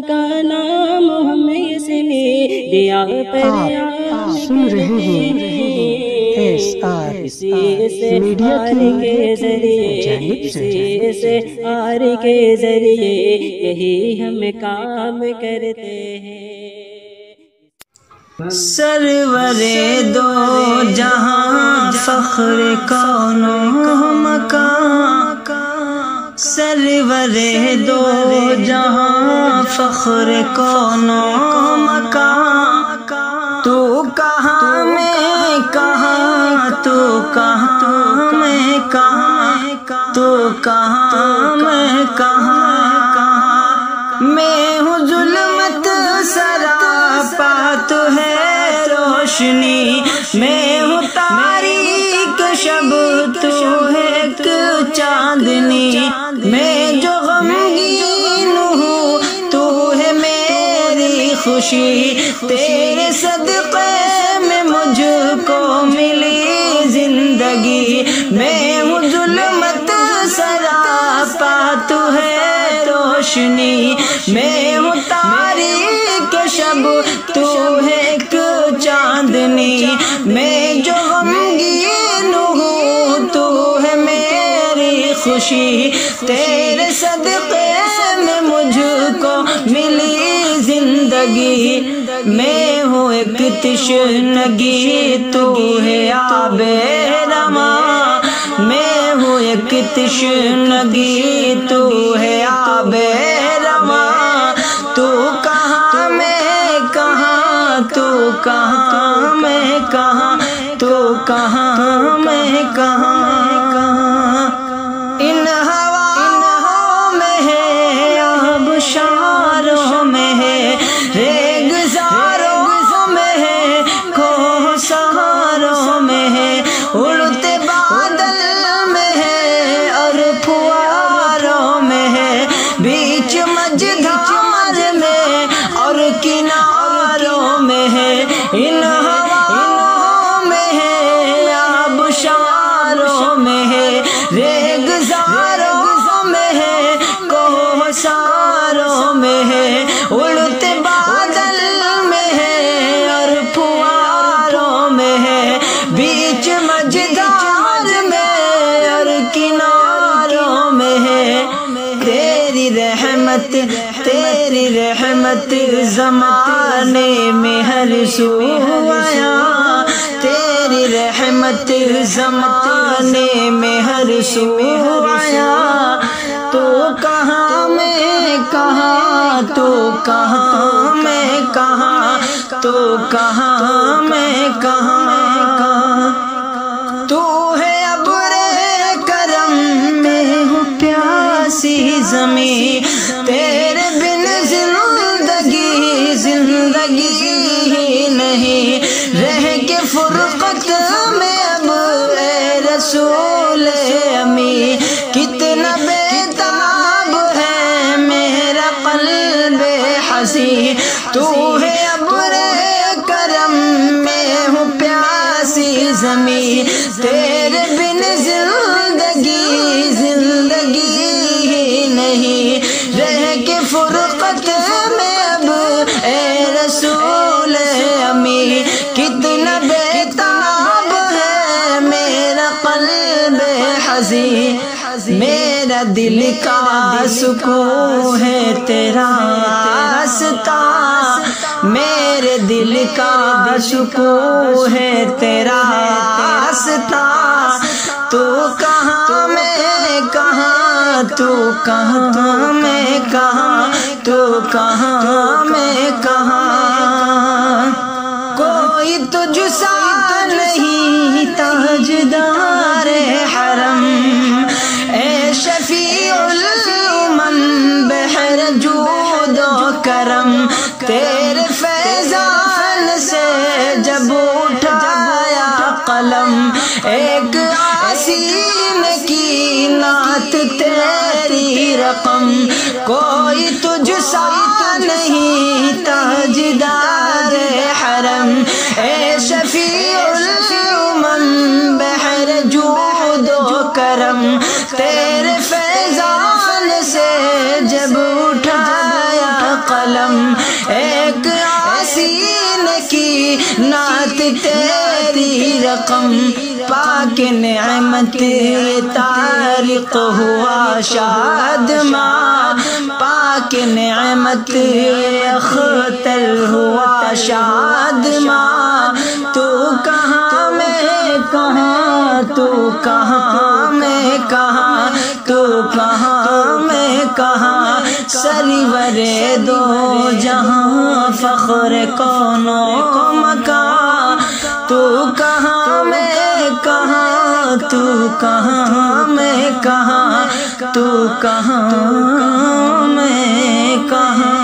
का नाम हमें इसने दिया पर सुन रहे हैं एस आर मीडिया के ज़रिए से आर के ज़रिए यही हम काम करते हैं। सरवरे दो जहाँ फख्र कौनो मकान सरवरे दो जहाँ फख्र कौनो मकान तू कहाँ मैं कहाँ? तू कहाँ मैं कहाँ? तू कहाँ मैं कहाँ? मैं हूँ जुल्मत सरापा, तू है रोशनी। मैं हूँ मैं जो गमगीन हूँ, तू है मेरी खुशी। तेरे सदक़े में मुझको मिली ज़िंदगी। मैं हूँ जुल्मत सरापा, तू है रोशनी। मैं हूँ तारीख शब, तू खुशी, तेरे सदक़े में मुझको मिली ज़िंदगी। मैं हूँ एक तिशनगी, तू है आबे रमा। मैं हूँ एक तिशनगी, तू है आबे रमा। तू कहाँ, मैं कहाँ, तू कहाँ, मैं कहाँ, तू कहाँ, मैं कहाँ। अब तेरी रहमत तेरी रहमत जमाने में हर सू तेरी रहमत जमाने में हर सू तो कहाँ मैं कहाँ तो कहाँ मैं कहाँ तो कहाँ मैं कहाँ। फुरकत में अब ए रसूल अमी कितना बेताब है, मेरा कल्ब हसी तू है अब रे करम में हूँ प्यासी जमी तेरे बिन ज़िंदगी ज़िंदगी ही नहीं। रह के फुरकत मेरा दिल का सुकून है तेरा रास्ता। मेरे दिल का सुकून है तेरा रास्ता। तू कहाँ मैं कहाँ तू कहाँ? मैं कहाँ तू कहाँ मैं कहाँ कोई तुझसा नहीं ताजदार करम, तेरे फैजान से जब उठाया कलम, एक आसीन की नात तेरी रकम, कोई तुझसा नहीं ताजदार नात तेरी रकम, पाक नेमत तारिक हुआ शाद माँ, पाक नेमत अख्तर हुआ शाद माँ। तू कहाँ मैं कहाँ, तू कहाँ मैं कहाँ, तू कहाँ मैं कहाँ। सरीवरे दो जहाँ फख्र कोनो मका। तू कहाँ मैं कहाँ? तू कहाँ मैं कहाँ? तू कहाँ मैं कहाँ?